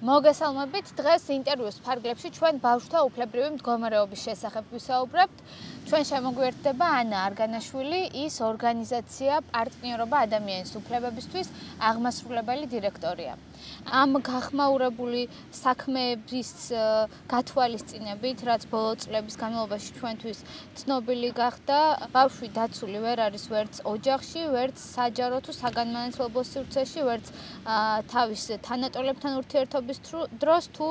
მოგესალმებით. დღეს ინტერვიუს ფარგლებში ჩვენ ბავშვთა უფლებრივი მდგომარეობის შესახებ ვისაუბრებთ. ჩვენ შემოგვიერთდება ანა არგანაშვილი, ის ორგანიზაცია პარტნიორობა ადამიანის უფლებებისთვის აღმასრულებელი დირექტორია. ამ გახმაურებული საქმეების გათვალისწინებით, რაც ბოლო წლების განმავლობაში ჩვენთვის ცნობილი გახდა, ბავშვი დაცული ვერ არის ვერც ოჯახში, ვერც საჯარო თუ საგანმანათლებლო სივრცეში, ვერც თავის თანატოლებთან ურთიერთობის დროს თუ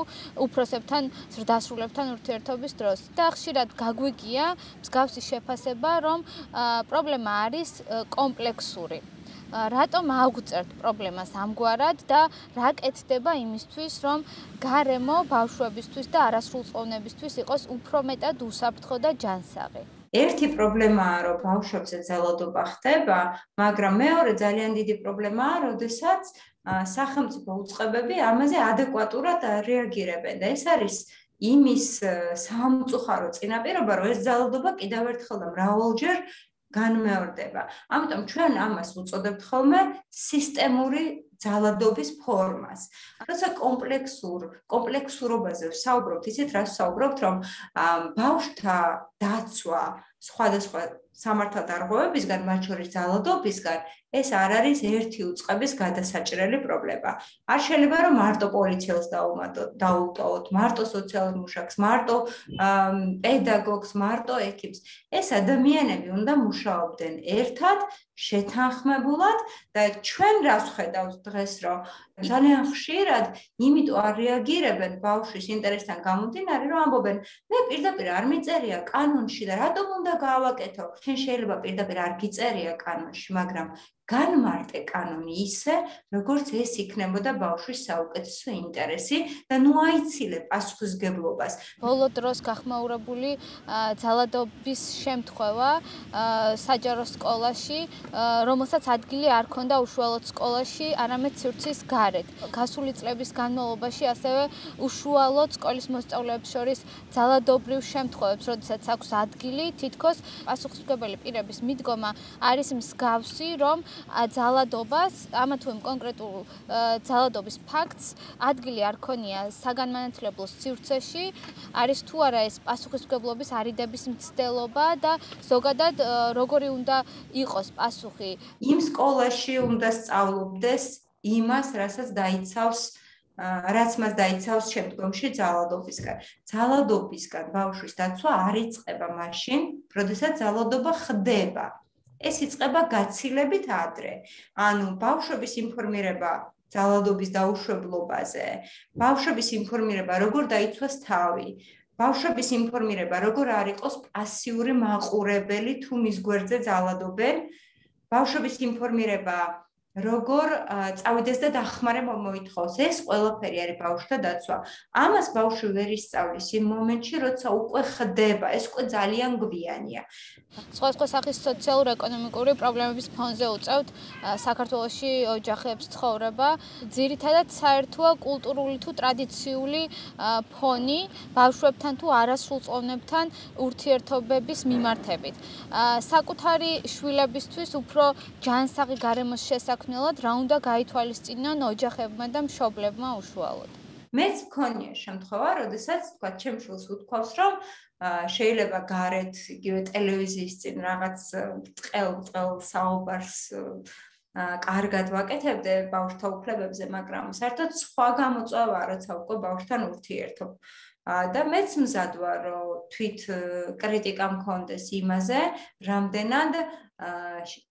უფროსებთან, ზრდასრულებთან ურთიერთობის დროს. და ხშირად გაგვიგია მსგავსი შეფასება, რომ პრობლემა არის კომპლექსური. რატომ აგვწერთ პრობლემას ამგვარად და რა კეთდება იმისთვის, რომ გარემო ბავშვებისთვის და არასრულწლოვნებისთვის იყოს უფრო მეტად უსაფრთხო და ჯანსაღი? ერთი პრობლემაა, რომ ბავშვებზე ძალადობა ხდება, მაგრამ მეორე ძალიან დიდი პრობლემაა, როდესაც სახელმწიფო უწყებები ამაზე ადეკვატურად რეაგირებენ და ეს არის იმის სამწუხარო წინაპირობა, რომ ეს ძალადობა კიდევ ერთხელ და მრავალჯერ განმეორდება. ამიტომ ჩვენ ამას უწოდებთ ხოლმე სისტემური ძალადობის ფორმას. როცა კომპლექსურ კომპლექსურობაზე ვსაუბრობთ, ისეთ რას ვსაუბრობთ, რომ ბავშვთა დაცვა სხვადასხვა სამართალდარღვევებისგან, მათ შორის ძალადობისგან, ეს არ არის ერთი უწყების გადასაჭრელი პრობლემა. არ შეიძლება რომ მარტო პოლიციელს დაუმატოთ, დაუტოვოთ, მარტო სოციალურ მუშაკს, მარტო პედაგოგს, მარტო ეკიპს. ეს ადამიანები უნდა მუშაობდნენ ერთად, შეთანხმებულად და ჩვენ რას ხედავთ დღეს, რომ ძალიან ხშირად იმიტომ არ რეაგირებენ ბავშვის ინტერესთან გამომდინარე, რომ ამბობენ, მე პირდაპირ არ მიწერია კანონში და რატომ უნდა გავაკეთო? შენ შეიძლება პირდაპირ არ გიწერია კანონში, მაგრამ განმარტე კანონი ისე, როგორც ეს იქნებოდა ბავშვის საუკეთესო ინტერესი და ნუ აიცილე პასუხისგებლობას. ბოლო დროს გახმაურებული ძალადობის შემთხვევა საჯარო სკოლაში, რომელსაც ადგილი არ ქონდა უშუალოდ სკოლაში, არამედ სივრცის გარეთ. გასული წლების განმავლობაში ასევე უშუალოდ სკოლის მოსწავლეებს შორის ძალადობრივ შემთხვევებს, როდესაც აქვს ადგილი, თითქოს პასუხისმგებელი პირების მიდგომა არის მსგავსი, რომ ძალადობას, ამა თუ იმ კონკრეტულ ძალადობის ფაქტს ადგილი არ ქონია საგანმანათლებლო სივრცეში, არის თუ არა ეს პასუხისმგებლობის არიდების მცდელობა და ზოგადად როგორი უნდა იყოს პასუხი იმ სკოლაში უნდა სწავლობდეს იმას, რასაც დაიცავს რაც მას დაიცავს შემდგომში ძალადობისგან. ძალადობისგან ბავშვის დაცვა არ იწყება მაშინ, როდესაც ძალადობა ხდება. ეს იწება გაცილებით ადრე. ანუ ბავშვების ინფორმირება ძალადობის დაუშვებლობაზე, ბავშვების ინფორმირება როგორ დაიცვას თავი, ბავშვების ინფორმირება როგორ არ იყოს პასიური მაყურებელი თუ მის გვერდზე ძალადობენ, ბავშვების ინფორმირება როგორ წავიდეს და დახმარება მოითხოვს. ეს ყველაფერი არის ბავშვთა დაცვა. ამას ბავშვი ვერ ისწავლის იმ მომენტში როცა უკვე ხდება. ეს უკვე ძალიან გვიანია. სხვა სხვა სახის სოციალურ-ეკონომიკური პრობლემების ფონზე უწევთ. საქართველოსი ოჯახებს ცხოვრება. ძირითადად საერთოა კულტურული თუ ტრადიციული ფონი ბავშვებთან თუ არასრულწლოვნებთან ურთიერთობების მიმართებით. საკუთარი შვილებისთვის უფრო ჯანსაღი გარემოს შესაქმნელად საქმნელად რა უნდა გაითვალისწინონ ოჯახებმა და მშობლებმა უშუალოდ. მეც მქონია შემთხვევა, როდესაც თქვა ჩემშვილს უთქვავს, რომ შეიძლება გარეთ იგივე ტელევიზიის წინ რაღაც წელ-წელ საუბარს კარგად ვაკეთებდე ბავშვთა უფლებებზე, მაგრამ საერთოდ სხვა გამოწვევა როცა უკვე ბავშვთან ურთიერთობ. და მეც მზად ვარ, რომ თვით კრიტიკა მქონდეს იმაზე, რამდენად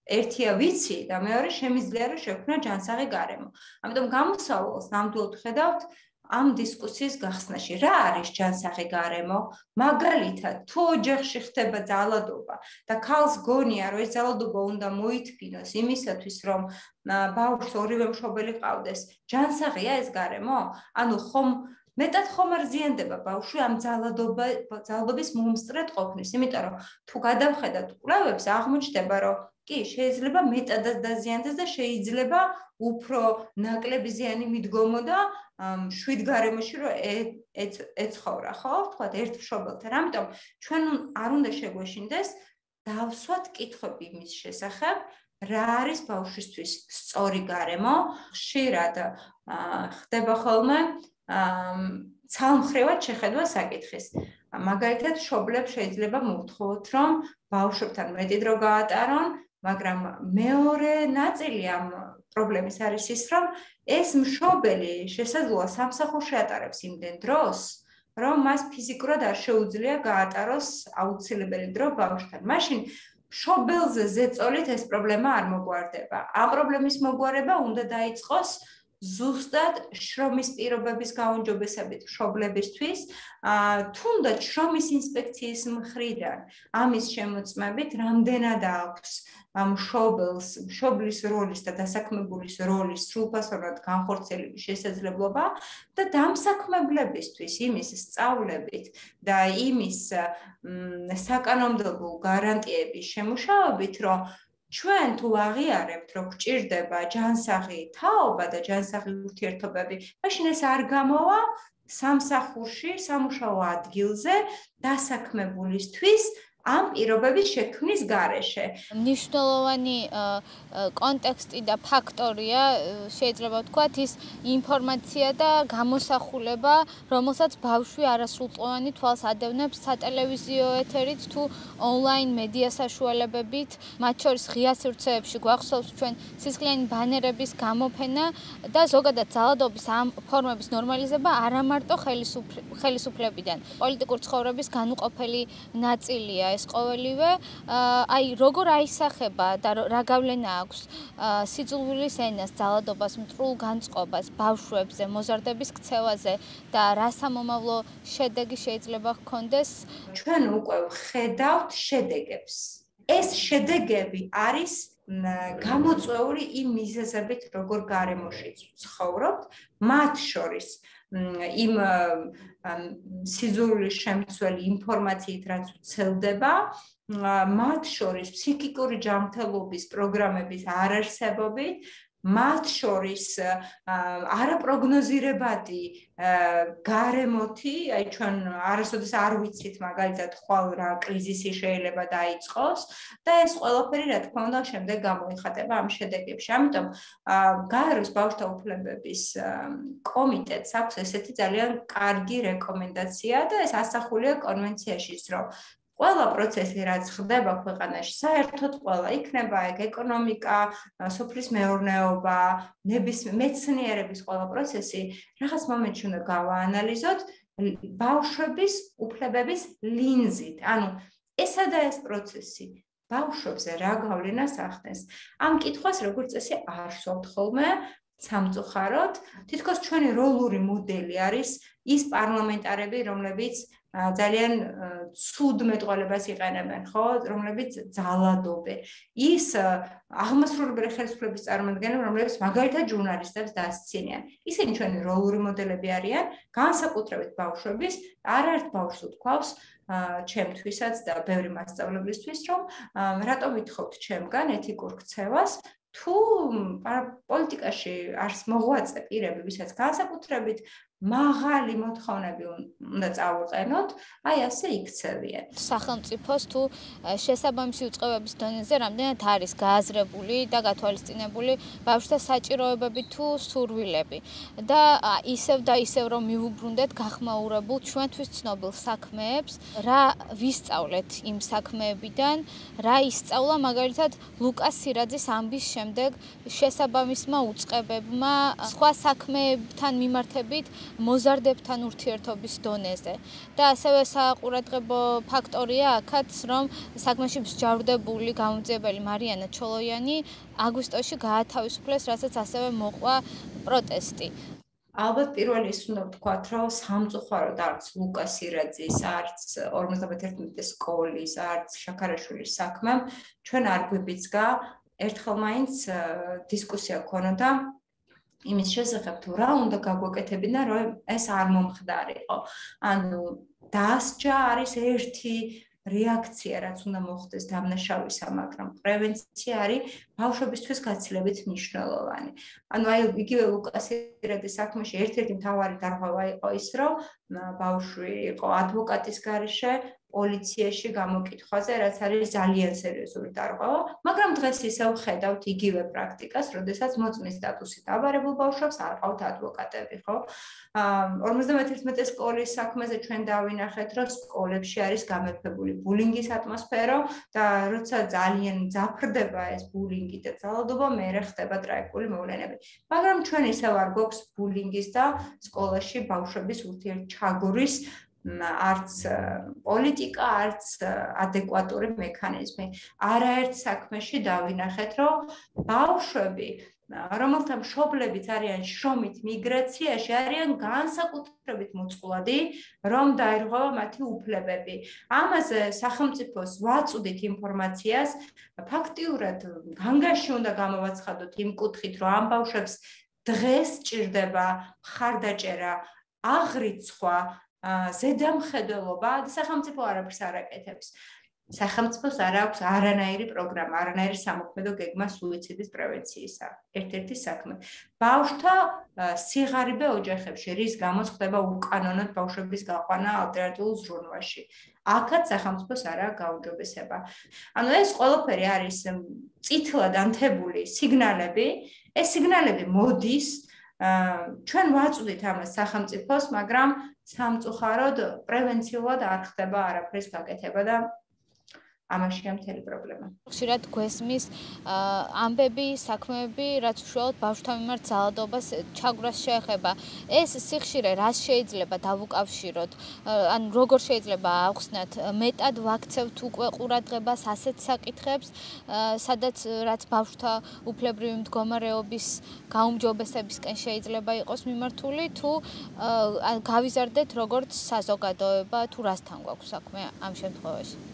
ერთია ვიცი და მეორე შემიძლია რომ შექმნა ჯანსაღი გარემო. ამიტომ გამოსავალს ნამდვილად ხედავთ ამ დისკუსიის გახსნაში. რა არის ჯანსაღი გარემო? მაგალითად, თუ ოჯახში ხდება ძალადობა და ქალს გონია რომ ეს ძალადობა უნდა მოითფინოს იმისათვის რომ ბავშვს ორივე მშობელი ყავდეს, ჯანსაღია ეს გარემო? ანუ ხომ მეტად ხომ არ ზიანდება ბავშვი ამ ძალადობა ძალადობის მომსწრეთ ყოფნის, იმიტომ რომ თუ გადავხედათ კვლევებს, აღმოჩნდება, რომ კი, შეიძლება მეტადაც დაზიანდეს და შეიძლება უფრო ნაკლები ზიანი მიდგომოდა შვიდ გარემოში, რომ ეცხოვრა, ხო? თქვა ერთ მშობელთან. ამიტომ ჩვენ არ უნდა შეგვეშინდეს დავსვათ კითხვები იმის შესახებ, რა არის ბავშვისთვის სწორი გარემო? ხშირად ხდება ხოლმე ცალმხრივად შეხედვა საკითხის. მაგალითად, შობლებს შეიძლება მოთხოვოთ, რომ ბავშვებთან მეტი დრო გაატარონ, მაგრამ მეორე ნაწილი ამ პრობლემის არის ის, რომ ეს მშობელი შესაძლოა სამსახურში ატარებს იმდენ დროს, რომ მას ფიზიკურად არ შეუძლია გაატაროს აუცილებელი დრო ბავშვთან. მაშინ შობელზე ზეწოლით ეს პრობლემა არ მოგვარდება. ამ პრობლემის მოგვარება უნდა დაიწყოს ზუსტად შრომის პირობების გაუნჯობესებით მშობლებისთვის, თუნდაც შრომის ინსპექციის მხრიდან ამის შემოწმებით, რამდენად აქვს მშობელს, მშობლის როლის და დასაქმებულის როლის სრულფასოვნად განხორციელების შესაძლებლობა და დამსაქმებლებისთვის იმის სწავლებით და იმის საკანონმდებლო გარანტიების შემუშავებით, რომ ჩვენ თუ აღიარებთ, რომ გჭირდება ჯანსაღი თაობა და ჯანსაღი ურთიერთობები, მაშინ ეს არ გამოვა სამსახურში, სამუშაო ადგილზე დასაქმებულისთვის ამ პირობების შექმნის გარეშე. ნიშნულოვანი კონტექსტი და ფაქტორია შეიძლება ვთქვათ ის ინფორმაცია და გამოსახულება, რომელსაც ბავშვი არასრულწლოვანი თვალს ადევნებს სატელევიზიო ეთერით თუ ონლაინ მედია საშუალებებით, მათ შორის ღია სივრცეებში გვახსოვს ჩვენ სისხლიანი ბანერების გამოფენა და ზოგადად ძალადობის ამ ფორმების ნორმალიზება არა მარტო ხელისუფლებიდან, პოლიტიკურ ცხოვრების განუყოფელი ნაწილია ეს ყოველივე აი როგორ აისახება და რა გავლენა აქვს სიძულვილის ენას ძალადობას მტრულ განწყობას ბავშვებზე მოზარდების ქცევაზე და რა სამომავლო შედეგი შეიძლება ჰქონდეს? ჩვენ უკვე ხედავთ შედეგებს. ეს შედეგები არის გამოწვეული იმ მიზეზებით როგორ გარემოში ცხოვრობთ მათ შორის იმ სიზურლის შემცველი ინფორმაციით რაც უცელდება მათ შორის ფსიქიკური ჯანმრთელობის პროგრამების არარსებობით მათ შორის არაპროგნოზირებადი გარემოთი, აი ჩვენ არასოდეს არ ვიცით მაგალითად ხვალ რა კრიზისი შეიძლება დაიწყოს და ეს ყველაფერი რა თქმა უნდა შემდეგ გამოიხატება ამ შედეგებში. ამიტომ გაეროს ბავშვთა უფლებების კომიტეტს აქვს ესეთი ძალიან კარგი რეკომენდაცია და ეს ასახულია კონვენციაშიც, რომ ყველა პროცესი რაც ხდება ქვეყანაში, საერთოდ ყველა იქნება ეგ ეკონომიკა, სოფლის მეურნეობა, ნების მეცნიერების ყველა პროცესი, რაღაც მომენტში უნდა გავაანალიზოთ ბავშვების უფლებების ლინზით. ანუ ესა და ეს პროცესი ბავშვებზე რა გავლენას ახდენს? ამ კითხვას როგორც წესი არ სვავთ ხოლმე სამწუხაროდ, თითქოს ჩვენი როლური მოდელი არის ის პარლამენტარები, რომლებიც ძალიან ცუდ მეტყოლებას იყენებენ, ხო, რომლებიც ძალადობენ. ის აღმასრულებელი ხელისუფლების წარმომადგენლები, რომლებიც მაგალითად ჟურნალისტებს დასცინიან. ისინი ჩვენი როლური მოდელები არიან, განსაკუთრებით ბავშვების, არაერთ ბავშვს უთქვავს ჩემთვისაც და ბევრი მასწავლებლისთვის, რომ რატომ ვითხოვთ ჩემგან ეთიკურ ქცევას? თუ პოლიტიკაში არს მოღვაწე პირები, ვისაც განსაკუთრებით მაღალი მოთხოვნები უნდა წავუყენოთ, აი ასე იქცევიან. სახელმწიფოს თუ შესაბამისი უწყებების დონეზე რამდენად არის გააზრებული და გათვალისწინებული ბავშვთა საჭიროებები თუ სურვილები და ისევ და ისევ რომ მიუბრუნდეთ გახმაურებულ ჩვენთვის ცნობილ საქმეებს, რა ვისწავლეთ იმ საქმეებიდან, რა ისწავლა მაგალითად ლუკას სირაძის ამბის შემდეგ შესაბამისმა უწყებებმა სხვა საქმეებთან მიმართებით მოზარდებთან ურთიერთობის დონეზე. და ასევე საყურადღებო ფაქტორია აქაც, რომ საქმეში მსჯავრდებული გამოძიებელი მარიანა ჩოლოიანი აგვისტოში გაათავისუფლეს, რასაც ასევე მოყვა პროტესტი. ალბათ პირველი ის უნდა ვთქვათ, რომ სამწუხაროდ არც ლუკას ირაძის, არც 51 სკოლის, არც შაქარაშვილის საქმემ ჩვენ არ გვიბიძგა ერთხელ მაინც დისკუსია ქონოდა იმის შესახებ თუ რა უნდა გაგვეკეთებინა რომ ეს არ მომხდარიყო. ანუ დასჯა არის ერთი რეაქცია რაც უნდა მოხდეს დამნაშავისა, მაგრამ პრევენცია არის ბავშვებისთვის გაცილებით მნიშვნელოვანი. ანუ აი იგივე ლუკასირადის საქმეში ერთ-ერთი მთავარი დარღვევა იყო ის, რომ ბავშვი იყო ადვოკატის გარეშე, პოლიციაში გამოკითხვაზე, რაც არის ძალიან სერიოზული დარღვევა, მაგრამ დღეს ისევ ხედავთ იგივე პრაქტიკას, როდესაც მოწმის სტატუსით აბარებულ ბავშვებს არ ყავთ ადვოკატები, ხო? აა 51 სკოლის საქმეზე ჩვენ დავინახეთ, რომ სკოლებში არის გამეფებული ბულინგის ატმოსფერო და როცა ძალიან ზაფრდება ეს ბულინგი და ძალადობა, მე ხდება ტრაიკული მოვლენები. მაგრამ ჩვენ ისევ არ გვაქვს ბულინგის და სკოლაში ბავშვების ურთიერთჩაგურის არც პოლიტიკა, არც ადეკვატური მექანიზმი. არაერთ საქმეში დავინახეთ, რომ ბავშვები რომელთა მშობლებიც არიან შრომით მიგრაციაში, არიან განსაკუთრებით მოწყვლადი, რომ დაირღვევა მათი უფლებები. ამაზე სახელმწიფოს ვაწუდით ინფორმაციას, ფაქტიურად განგაში უნდა გამოვაცხადოთ იმ კუთხით, რომ ამ ბავშვებს დღეს ჭირდება ხარდაჭერა, აღრიცხვა, ზედამხედველობა და სახელმწიფო არაფერს არ აკეთებს. სახელმწიფოს არ აქვს არანაირი პროგრამა, არანაირი სამოქმედო გეგმა სუიციდის პრევენციისა. ერთ-ერთი საქმე. ბავშვთა სიღარიბე ოჯახებში, რის გამოც ხდება უკანონოდ ბავშვების გაყვანა ალტერნატიულ ზრუნვაში. აქაც სახელმწიფოს არა გაუმჯობესება. ანუ ეს ყველაფერი არის წითლად ანთებული სიგნალები. ეს სიგნალები მოდის ჩვენ ვაწვდით ამას სახელმწიფოს, მაგრამ სამწუხაროდ პრევენციულად არ ხდება არაფრის გაკეთება და ამაშია მთელი პრობლემა. ხშირად გვესმის ამბები, საქმეები, რაც უშუალოდ ბავშვთა მიმართ ძალადობას ჩაგვრას შეეხება. ეს სიხშირე რა შეიძლება დავუკავშიროთ? ან როგორ შეიძლება ახსნათ მეტად ვაქცევთ უკვე ყურადღებას ასეთ საკითხებს, სადაც რაც ბავშვთა უფლებრივი მდგომარეობის გაუმჯობესებისკენ შეიძლება იყოს მიმართული თუ გავიზარდეთ როგორც საზოგადოება თუ რასთან გვაქვს საქმე ამ შემთხვევაში?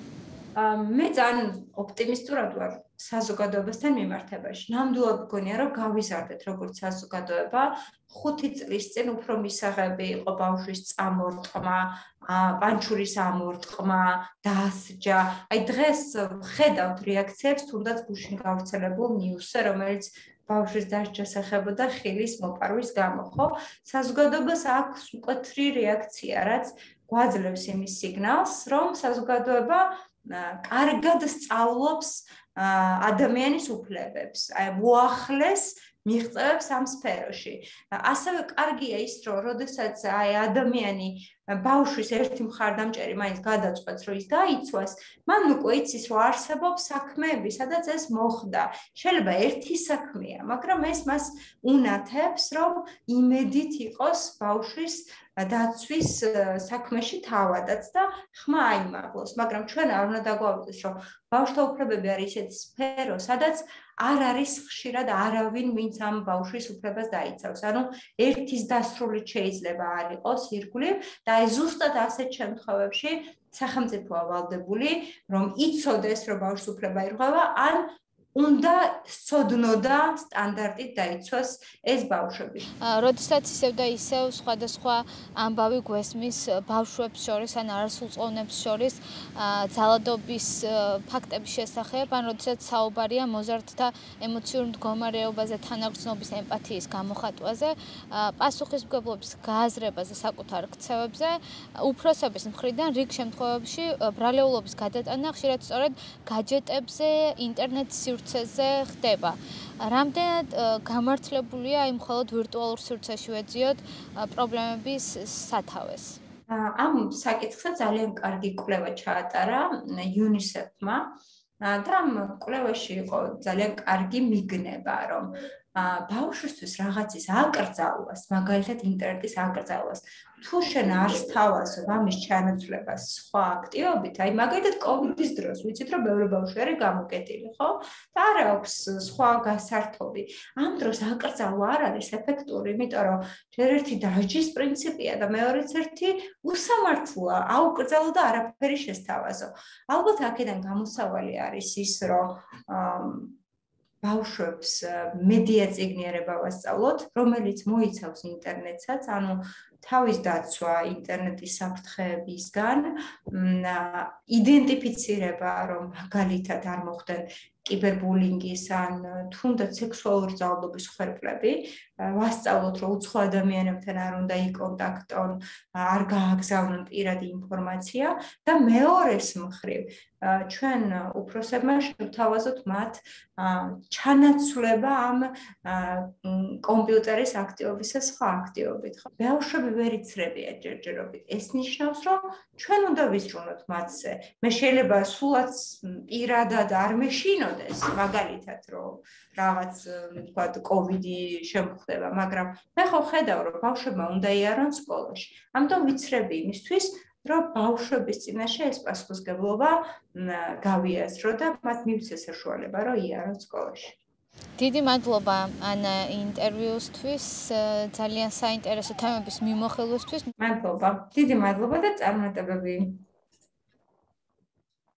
მე ძალიან ოპტიმისტურად ვარ საზოგადოებასთან მიმართებაში. ნამდვილად მგონია, რომ გავიზარდეთ როგორც საზოგადოება. 5 წლის წინ უფრო მისაღები იყო ბავშვის წამორტყმა, პანჩურის ამორტყმა, დასჯა. აი დღეს ხედავთ რეაქციებს თუნდაც გუშინ გავრცელებულ ნიუსზე, რომელიც ბავშვის დასჯას ეხებოდა ხილის მოპარვის გამო, ხო? საზოგადოებას აქვს უკეთრი რეაქცია, რაც გვაძლევს იმის სიგნალს, რომ საზოგადოება კარგად სწავლობს ადამიანის უფლებებს, აი მოახლეს მიღწევებს ამ სფეროში. ასევე კარგია ის, რომ როდესაც აი ადამიანი ბავშვის ერთი მხარდამჭერი მაინც გადაწყვეტს, რომ ის დაიცვას, მან უკვე იცის, რომ არსებობს საქმეები, სადაც ეს მოხდა. შეიძლება ერთი საქმეა, მაგრამ ეს მას უნათებს, რომ იმედით იყოს ბავშვის დაცვის საქმეში თავადაც და ხმა აიმაღლოს, მაგრამ ჩვენ არ უნდა დაგვაუწყდეს, რომ ბავშვთა უფლებები არის ესეთი სფერო, სადაც არ არის ხშირად არავინ, ვინც ამ ბავშვის უფლებას დაიცავს. ანუ ერთის დასრულით შეიძლება არ იყოს ირგვლივ და აი ზუსტად ასეთ შემთხვევებში სახელმწიფოა ვალდებული, რომ იცოდეს, რომ ბავშვს უფლება ირღვევა, ან უნდა სწოდნოდა სტანდარტით დაიცვას ეს ბავშვები. როდესაც ისევ და ისევ სხვადასხვა ამბავი გვესმის ბავშვებს შორის ან არასრულწლოვნებს შორის ძალადობის ფაქტების შესახებ, ან როდესაც საუბარია მოზარდთა ემოციური მდგომარეობაზე, თანაგრძნობის ემპათიის გამოხატვაზე, პასუხისმგებლობის გააზრებაზე, საკუთარ ქცევებზე, უფროსების მხრიდან რიგ შემთხვევებში ბრალეულობის გადატანა ხშირად სწორედ გაჯეტებზე, ინტერნეტ სივრცეებზე სივრცეზე ხდება. რამდენად გამართლებულია იმ მხოლოდ ვირტუალურ სივრცეში ვეძიოთ პრობლემების სათავეს? ამ საკითხზე ძალიან კარგი კვლევა ჩაატარა UNICEF-მა და ამ კვლევაში იყო ძალიან კარგი მიგნება, რომ ბავშვისთვის რაღაცის აკრძალვას, მაგალითად ინტერნეტის აკრძალვას, თუ შენ არ სთავაზობ ამის ჩანაცვლებას სხვა აქტივობით, აი მაგალითად კოვიდის დროს ვიცით რომ ბევრი ბავშვი არის გამოკეტილი, ხო? და არ აქვს სხვა გასართობი. ამ დროს აკრძალვა არ არის ეფექტური, იმიტომ რომ ერთ-ერთი დაჯის პრინციპია და მეორეც ერთი უსამართლოა, აუკრძალო და არაფერი შესთავაზო. ალბათ აქედან გამოსავალი არის ის, რომ ბავშვებს მედია ციგნიერება ვასწავლოთ, რომელიც მოიცავს ინტერნეტსაც, ანუ თავის დაცვა ინტერნეტის საფრთხეებისგან, იდენტიფიცირება, რომ მაგალითად არ მოხდნენ კიბერბულინგის ან თუნდაც სექსუალური ძალადობის ხერხლები, ვასწავლოთ, რომ უცხო ადამიანებთან არ უნდა იკონტაქტონ, არ გააგზავნონ პირადი ინფორმაცია და მეორეს მხრივ ჩვენ უფროსებმა შევთავაზოთ მათ ჩანაცვლება ამ კომპიუტერის აქტივობის და სხვა აქტივობით. ხო, ბავშვები ვერ იცრებიან ჯერჯერობით. ეს ნიშნავს, რომ ჩვენ უნდა ვისწრუნოთ მათზე. მე შეიძლება სულაც პირადად არ მეშინოდეს, მაგალითად, რომ რაღაც თქვა კოვიდი შემხდება, მაგრამ მე ხო ხედავ, რომ ბავშვებმა უნდა იარონ სკოლაში. ამიტომ ვიცრები იმისთვის, რომ ბავშვების წინაშე ეს პასუხისგებლობა გავიაზრო და მათ მივცეს საშუალება, რომ იარონ სკოლაში. დიდი მადლობა ანა ინტერვიუსთვის, ძალიან საინტერესო თემების მიმოხილვისთვის. მადლობა. დიდი მადლობა და წარმატებები.